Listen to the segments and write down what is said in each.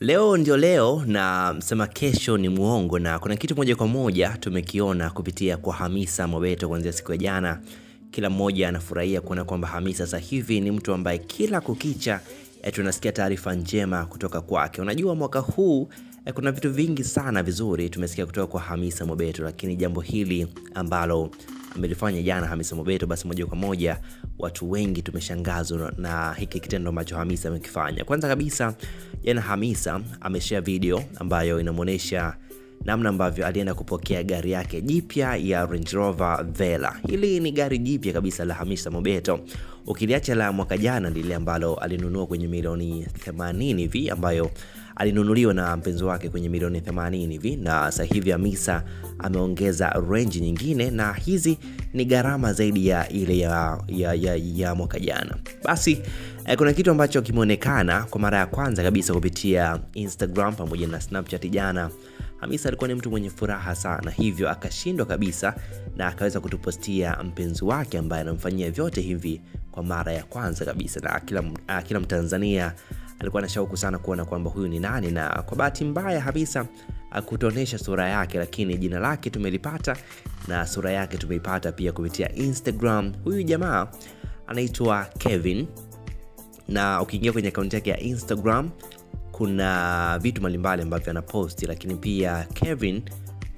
Leo ndio leo na msema kesho ni muongo, na kuna kitu moja kwa moja tumekiona kupitia kwa Hamisa Mobeto kuanzia siku ya jana. Kila mmoja anafurahia kuona kwamba Hamisa sasa hivi ni mtu ambaye kila kukicha eh, tunasikia taarifa njema kutoka kwake. Unajua mwaka huu eh, kuna vitu vingi sana vizuri tumesikia kutoka kwa Hamisa Mobeto, lakini jambo hili ambalo amelifanya jana Hamisa Mobeto, basi moja kwa moja watu wengi tumeshangazwa na hiki kitendo ambacho Hamisa amekifanya. Kwanza kabisa, jana Hamisa ameshare video ambayo inamwonyesha namna ambavyo alienda kupokea gari yake jipya ya Range Rover Vela. Hili ni gari jipya kabisa la Hamisa Mobeto, ukiliacha la mwaka jana lile ambalo alinunua kwenye milioni 80 hivi, ambayo alinunuliwa na mpenzi wake kwenye milioni 80 hivi, na sasa hivi Hamisa ameongeza range nyingine, na hizi ni gharama zaidi ya ile ya, ya, ya, ya mwaka jana. Basi eh, kuna kitu ambacho kimeonekana kwa mara ya kwanza kabisa kupitia Instagram pamoja na Snapchat jana. Hamisa alikuwa ni mtu mwenye furaha sana, hivyo akashindwa kabisa na akaweza kutupostia mpenzi wake ambaye anamfanyia vyote hivi kwa mara ya kwanza kabisa, na kila, uh, kila Mtanzania alikuwa na shauku sana kuona kwamba huyu ni nani, na kwa bahati mbaya kabisa akutuonyesha sura yake, lakini jina lake tumelipata na sura yake tumeipata pia kupitia Instagram. Huyu jamaa anaitwa Kevin na ukiingia kwenye akaunti yake ya Instagram kuna vitu mbalimbali ambavyo anaposti, lakini pia Kevin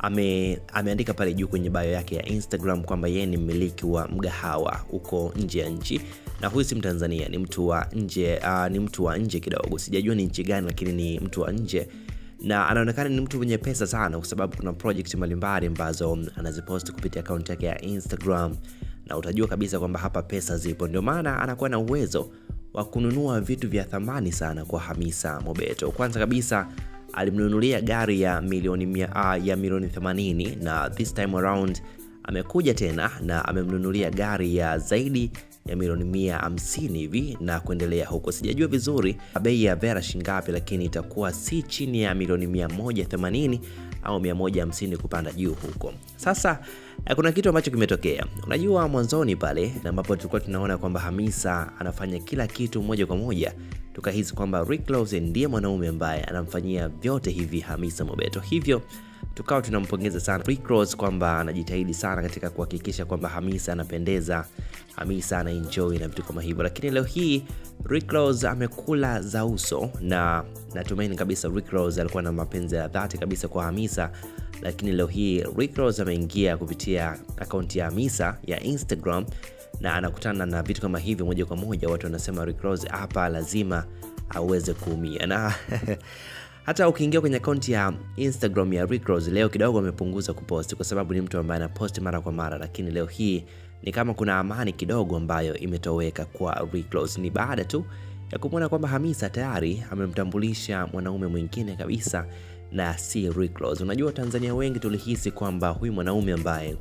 ame, ameandika pale juu kwenye bayo yake ya Instagram kwamba yeye ni mmiliki wa mgahawa huko nje ya nchi, na huyu si Mtanzania, ni mtu wa nje uh, ni mtu wa nje kidogo, sijajua ni nchi gani, lakini ni mtu wa nje. Na anaonekana ni mtu mwenye pesa sana, kwa sababu kuna project mbalimbali ambazo anazipost kupitia akaunti yake ya Instagram, na utajua kabisa kwamba hapa pesa zipo, ndio maana anakuwa na uwezo wa kununua vitu vya thamani sana kwa Hamisa Mobeto. Kwanza kabisa alimnunulia gari ya milioni mia, uh, ya milioni 80 na this time around amekuja tena na amemnunulia gari ya zaidi ya milioni mia hamsini hivi na kuendelea huko. Sijajua vizuri bei ya Vera shingapi, lakini itakuwa si chini ya milioni mia moja themanini au mia moja hamsini kupanda juu huko. Sasa kuna kitu ambacho kimetokea. Unajua, mwanzoni pale ambapo tulikuwa tunaona kwamba Hamisa anafanya kila kitu moja kwa moja, tukahisi kwamba Rick ndiye mwanaume ambaye anamfanyia vyote hivi Hamisa Mobeto, hivyo tukawa tunampongeza sana Rick Ross kwamba anajitahidi sana katika kuhakikisha kwamba Hamisa anapendeza, Hamisa ana enjoy na vitu kama hivyo. Lakini leo hii Rick Ross amekula za uso, na natumaini kabisa Rick Ross alikuwa na mapenzi ya dhati kabisa kwa Hamisa, lakini leo hii Rick Ross ameingia kupitia akaunti ya Hamisa ya Instagram na anakutana na vitu kama hivyo moja kwa moja. Watu wanasema Rick Ross hapa lazima aweze kuumia na hata ukiingia kwenye akaunti ya Instagram ya Rick leo kidogo amepunguza kuposti kwa sababu ni mtu ambaye anaposti mara kwa mara, lakini leo hii ni kama kuna amani kidogo ambayo imetoweka kwa Rick. Ni baada tu ya kumwona kwamba Hamisa tayari amemtambulisha mwanaume mwingine kabisa na si Rick. Unajua, Tanzania wengi tulihisi kwamba huyu mwanaume ambaye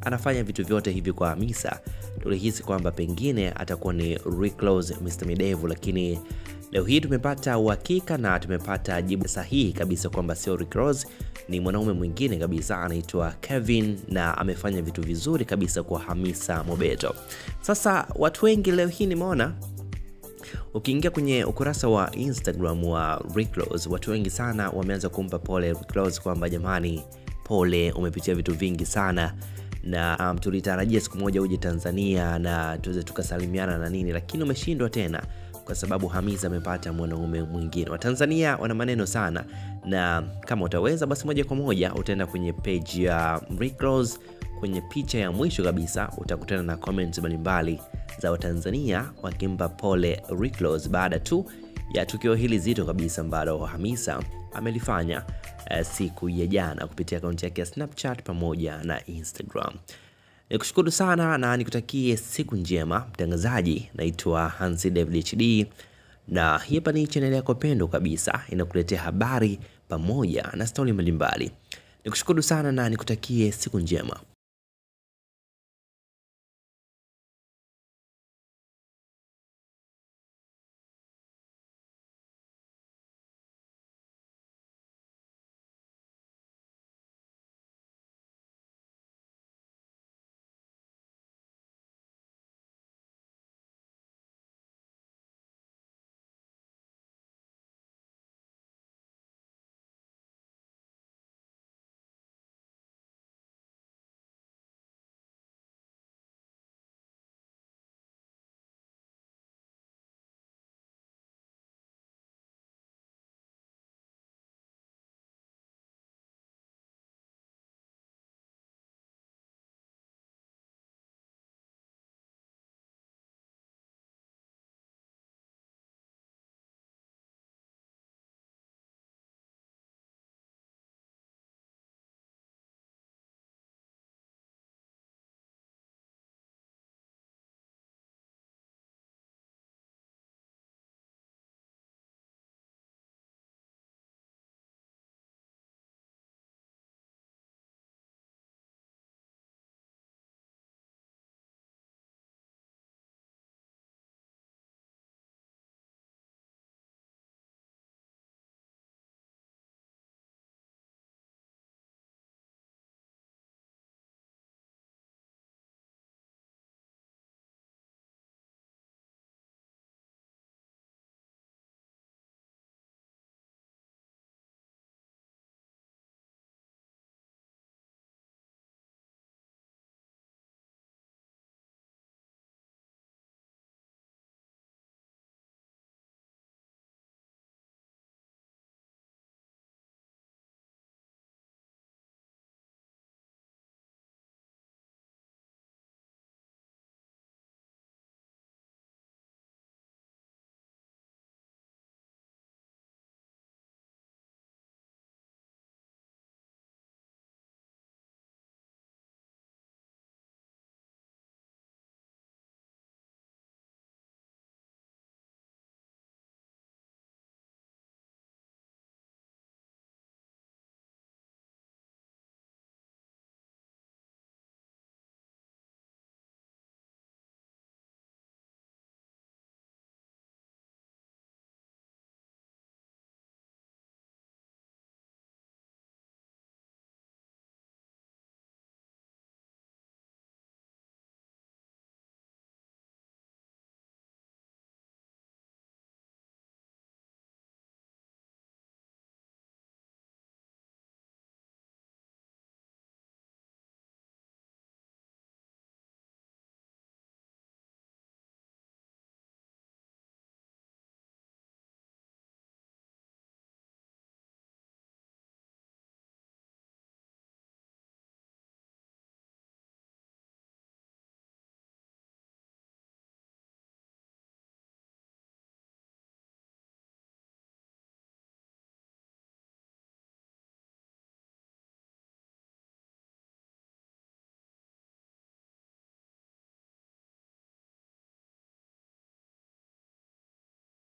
anafanya vitu vyote hivi kwa Hamisa, tulihisi kwamba pengine atakuwa ni Rick Mr. Midevu, lakini leo hii tumepata uhakika na tumepata jibu sahihi kabisa kwamba sio Rick Ross, ni mwanaume mwingine kabisa anaitwa Kevin na amefanya vitu vizuri kabisa kwa Hamisa Mobeto. Sasa watu wengi leo hii nimeona ukiingia kwenye ukurasa wa Instagram wa Rick Ross, watu wengi sana wameanza kumpa pole Rick Ross kwamba jamani, pole, umepitia vitu vingi sana na um, tulitarajia siku moja uje Tanzania na tuweze tukasalimiana na nini, lakini umeshindwa tena kwa sababu Hamisa amepata mwanaume mwingine. Watanzania wana maneno sana, na kama utaweza basi moja kwa moja utaenda kwenye page ya Rick Ross, kwenye picha ya mwisho kabisa utakutana na comments mbalimbali za Watanzania wakimpa pole Rick Ross baada tu ya tukio hili zito kabisa ambalo Hamisa amelifanya uh, siku ya jana kupitia akaunti yake ya Snapchat pamoja na Instagram. Nikushukuru sana na nikutakie siku njema mtangazaji. Naitwa Hansi David HD na hii hapa ni chaneli yako pendo kabisa, inakuletea habari pamoja na stori mbalimbali. Nikushukuru sana na nikutakie siku njema.